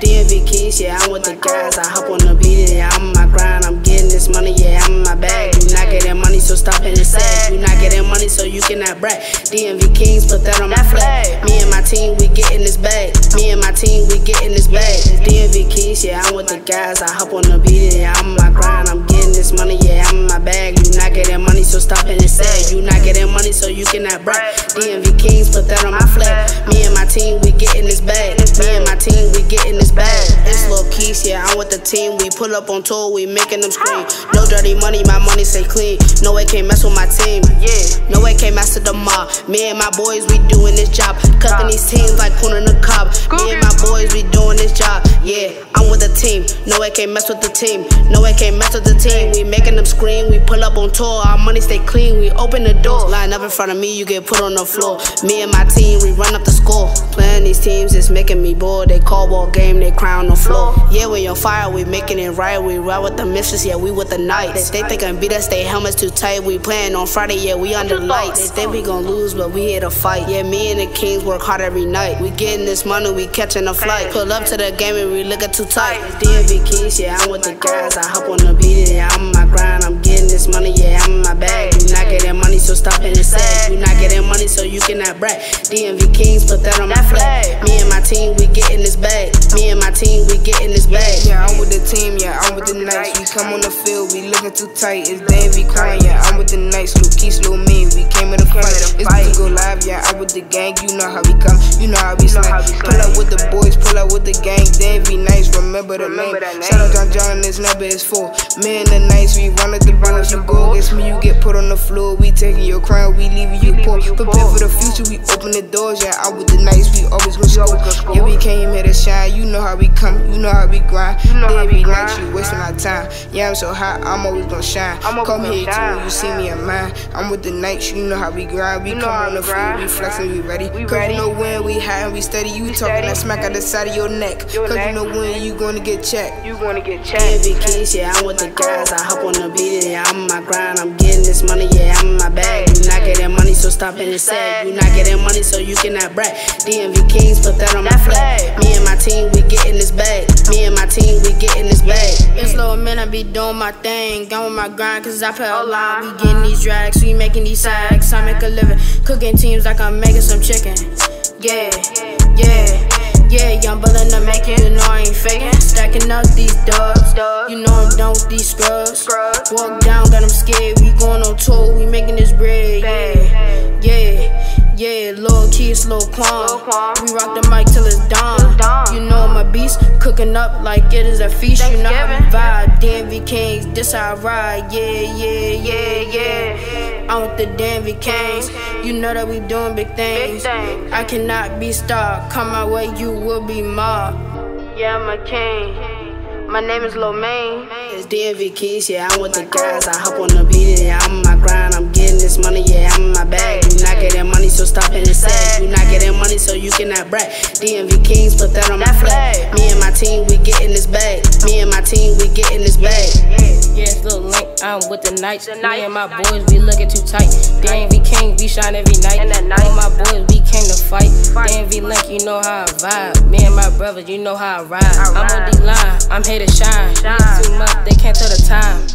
DMV Keys, yeah, I'm with the guys. I hop on the beat, yeah, I'm on my grind. I'm getting this money, yeah, I'm in my bag. You not getting money, so stop hitting sad. You not getting money, so you cannot brag. DMV Kings, put that on my flag. Me and my team, we getting this bag. Me and my team, we getting this bag. DMV Keys, yeah, I'm with the guys. I hop on the beat, yeah, I'm on my grind. I'm getting this money, yeah, I'm in my bag. You not getting money, so stop and sad. You not getting money, so you cannot brag. DMV Kings, put that on my flag. Me and my team, we getting this bag. Me and my team, we getting this bag. It's Lil Keys, yeah, I'm with the team. We pull up on tour, we making them scream. No dirty money, my money stay clean. No way can't mess with my team. Yeah, no way can't mess with the mob. Me and my boys, we doing this job. Cutting these teams like in the cob. Me and my boys, we doing this job. Yeah, I'm with the team. No way can't mess with the team. No way can't mess with the team. We making them scream. We pull up on tour. Our money stay clean. We open the doors. Line up in front of me, you get put on the floor. Me and my team, we run up the score. Playing these teams is making me bored. They call ball game, they cry on the floor. Yeah, we on fire, we making it right. We ride with the mistress, yeah, we with the knights. They think I'm beat us, they helmets too tight. We playing on Friday, yeah, we under lights. They think we gon' lose, but we here to fight. Yeah, me and the Kings work hard every night. We getting this money, we catching a flight. Pull up to the game and we looking too tight. DMV Keys, yeah, I'm with the guys. I hop on the beat, yeah, I'm on my grind. I'm getting this money, yeah, I'm in my bag. You not getting money, so stop hitting sad. You not getting money, so you cannot brag. DMV Kings, put that on my flag. Me and my team, we getting this bag. Me and my team, we getting this bag. Yeah, I'm with the team, yeah, I'm with the Knights. We come on the field, we looking too tight. It's DMV Coin, yeah, I'm with the Knights. Lil Keys, Lil Me, we came in the fight. It's to go live, yeah, the gang. You know how we come, you know how we slide. Pull up with the boys, pull up with the gang. they be nice, remember the name. Shout out John John, this number is full. Me and the Knights, we run at the run. If you go against me, you get put on the floor. We taking your crown, we leaving you poor. Prepare for the future, we open the doors, yeah, I'm with the Knights. We always gonna score. Yeah, we came here to shine. You know how we come, you know how we grind. Every night you wasting our time. Yeah, I'm so hot, I'm always gonna shine. Come here too, you see me in mine. I'm with the Knights, you know how we grind. We come on the field, we flexing, we ready. Cause you know when we high and we steady, you talking that smack out the side of your neck. Cause you know when you gonna get checked. You gonna get checked. DMV Keys, yeah, I'm with the guys. I hop on the beat, yeah, I'm on my grind. I'm getting this money, yeah, I'm in my bag. You not getting money, so stop hitting sad. You not getting money, so you cannot brag. DMV Kings, put that on my flag. Me and my team, we getting this bag. Me and my team, we getting this bag. It's little man, I be doing my thing. Going with my grind, cause I pay a lot. We getting these drags, we making these sacks. I make a living. Cooking teams like I'm making some chicken. Yeah, yeah. Yeah, young brother not making, you know I ain't faking. Stacking up these dubs, you know I'm done with these scrubs. Walk down, got them scared. We going on tour, we making this bread. Yeah, yeah, yeah. Lil Keys, Lil Quan. We rock the mic till it's dawn. You know I'm a beast, cooking up like it is a feast. You know how we vibe. DMV Kings, this how I ride. Yeah, yeah, yeah, yeah. I'm with the DMV Kings. You know that we doing big things. I cannot be stopped. Come my way, you will be mobbed. Yeah, I'm a king. My name is Lil Main. It's DMV Keys, yeah, I'm with the guys. I hop on the beat, yeah, I'm so you cannot brag. DMV Kings, put that on my flag. Me and my team, we getting this bag. Me and my team, we getting this bag. Yeah, it's Lil Link, I'm with the Knights. Me and my boys, we looking too tight. DMV King, we shine every night. And that night. My boys, we came to fight. DMV Link, you know how I vibe. Me and my brothers, you know how I ride. I'm on the line, I'm here to shine. Shine. Too much, they can't tell the time.